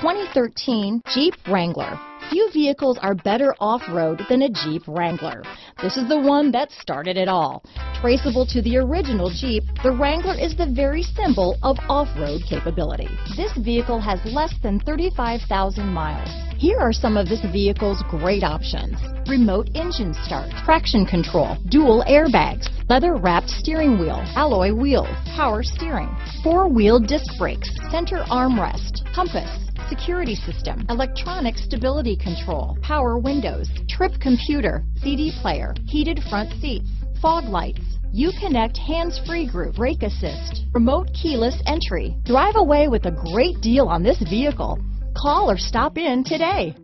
2013 Jeep Wrangler. Few vehicles are better off-road than a Jeep Wrangler. This is the one that started it all. Traceable to the original Jeep, the Wrangler is the very symbol of off-road capability. This vehicle has less than 35,000 miles. Here are some of this vehicle's great options. Remote engine start, traction control, dual airbags, leather wrapped steering wheel, alloy wheels, power steering, four wheel disc brakes, center armrest, compass, security system, electronic stability control, power windows, trip computer, CD player, heated front seats, fog lights, Uconnect hands-free group, brake assist, remote keyless entry. Drive away with a great deal on this vehicle. Call or stop in today.